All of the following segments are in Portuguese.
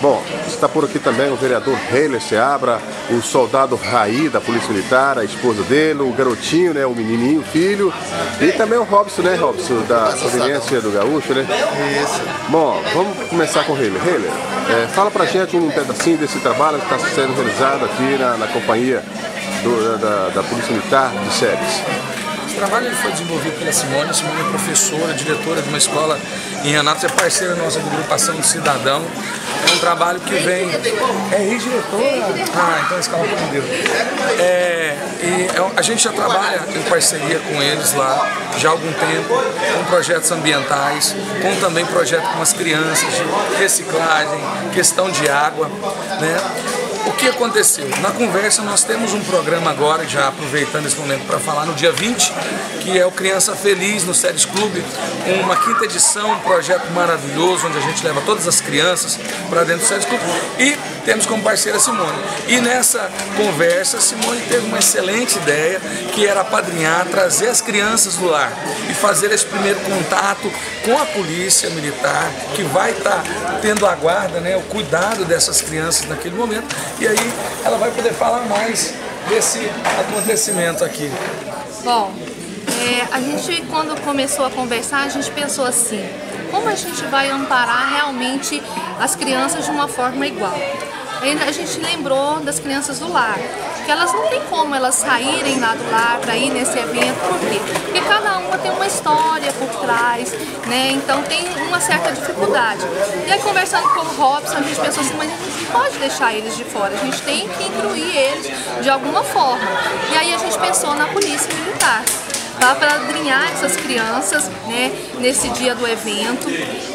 Bom, está por aqui também o vereador Heiler Seabra, o soldado Raí da Polícia Militar, a esposa dele, o garotinho, né, o menininho, o filho, e também o Robson, né, Robson, da Providência do Gaúcho, né? Isso. Bom, vamos começar com o Heiler. Heiler, é, fala pra gente um pedacinho desse trabalho que está sendo realizado aqui na, na companhia do, da, da Polícia Militar de Séries. O trabalho foi desenvolvido pela Simone. A Simone é professora, diretora de uma escola em Renato, é parceira nossa do Agrupação do Cidadão. É um trabalho que vem. É ex-diretora? Ah, então a escola aprendeu. É, e é a gente já trabalha em parceria com eles lá já há algum tempo, com projetos ambientais, com também projetos com as crianças de reciclagem, questão de água. Né? O que aconteceu? Na conversa nós temos um programa agora, já aproveitando esse momento para falar, no dia 20, que é o Criança Feliz no Séries Clube, uma quinta edição, um projeto maravilhoso, onde a gente leva todas as crianças para dentro do Séries Clube e temos como parceira Simone. E nessa conversa, Simone teve uma excelente ideia, que era apadrinhar, trazer as crianças do lar e fazer esse primeiro contato com a polícia militar, que vai estar tá tendo a guarda, né, o cuidado dessas crianças naquele momento e aí ela vai poder falar mais desse acontecimento aqui. Bom, é, a gente quando começou a conversar, a gente pensou assim, como a gente vai amparar realmente as crianças de uma forma igual? A gente lembrou das crianças do lar, que elas não tem como elas saírem lá do lar para ir nesse evento, por quê? Porque cada uma tem uma história por trás, né? Então tem uma certa dificuldade. E aí conversando com o Robson, a gente pensou assim, mas a gente não pode deixar eles de fora, a gente tem que incluir eles de alguma forma. E aí a gente pensou na polícia militar tá? para apadrinhar essas crianças né, nesse dia do evento,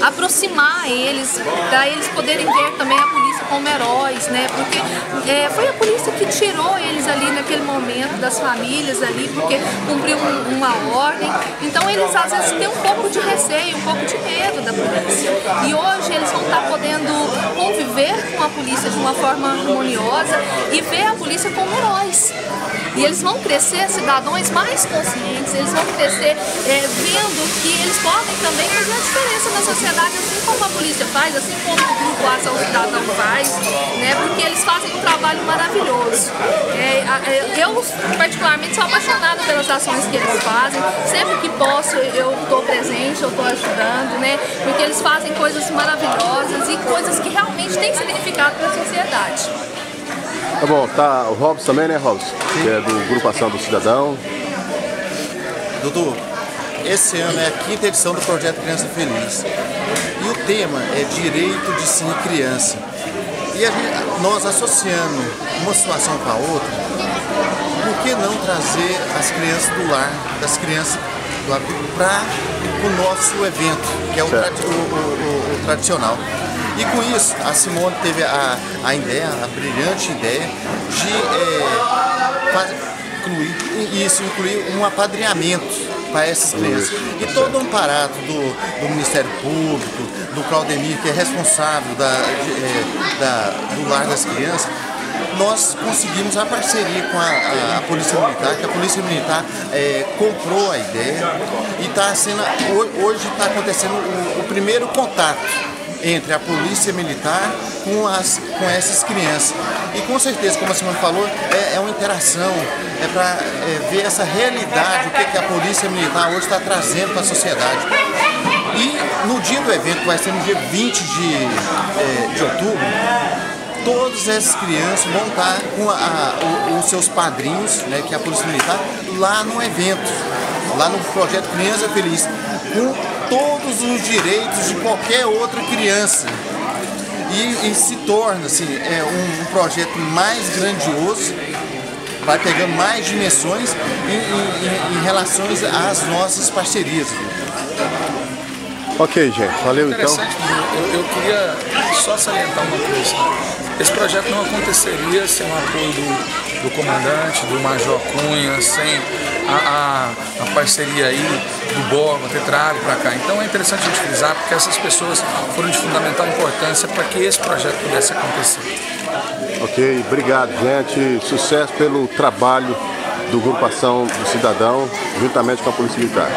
aproximar eles, para eles poderem ver também a polícia como heróis, né? Porque é, foi a polícia que tirou eles ali naquele momento das famílias ali, porque cumpriu um, uma ordem. Então eles às vezes têm um pouco de receio, um pouco de medo da polícia. E hoje eles vão estar podendo conviver com a polícia de uma forma harmoniosa e ver a polícia como heróis. E eles vão crescer cidadãos mais conscientes, eles vão crescer é, vendo que eles podem também fazer a diferença na sociedade, assim como a polícia faz, assim como o Grupo Ação Cidadão faz, né, porque eles fazem um trabalho maravilhoso. É, é eu, particularmente, sou apaixonada pelas ações que eles fazem, sempre que posso eu estou presente, eu estou ajudando, né, porque eles fazem coisas maravilhosas e coisas que realmente têm significado para a sociedade. Tá bom, tá o Robson também, né, Robson? Que é do Grupo Ação do Cidadão. Dudu, esse ano é a quinta edição do projeto Criança Feliz. E o tema é Direito de Sim Criança. E gente, nós associando uma situação com a outra, por que não trazer as crianças do lar, das crianças do lar, para o nosso evento, que é o, o, o, o tradicional? E com isso, a Simone teve a, a ideia, a brilhante ideia de é, incluir, isso, incluir um apadrinhamento para essas crianças. E todo um aparato do, do Ministério Público, do Claudemir, que é responsável da, de, é, da, do lar das crianças, nós conseguimos a parceria com a, a, a Polícia Militar, que a Polícia Militar é, comprou a ideia e está sendo, hoje está acontecendo o, o primeiro contato entre a polícia militar com, as, com essas crianças. E com certeza, como a Simone falou, é, é uma interação, é para é, ver essa realidade, o que, que a polícia militar hoje está trazendo para a sociedade. E no dia do evento, que vai ser no dia 20 de, é, de outubro, todas essas crianças vão estar com a, a, os seus padrinhos, né, que é a Polícia Militar, lá no evento, lá no projeto Criança Feliz, com todos os direitos de qualquer outra criança. E, e se torna assim, é um, um, projeto mais grandioso, vai pegando mais dimensões em, em, em relação às nossas parcerias. Ok, gente. Valeu então. Eu, eu, queria só salientar uma coisa. Esse projeto não aconteceria sem o apoio do, do comandante, do Major Cunha, sem a, a, a parceria aí do Borba ter trago para cá. Então é interessante a gente frisar porque essas pessoas foram de fundamental importância para que esse projeto pudesse acontecer. Ok, obrigado, gente. Sucesso pelo trabalho do Grupo Ação do Cidadão, juntamente com a Polícia Militar.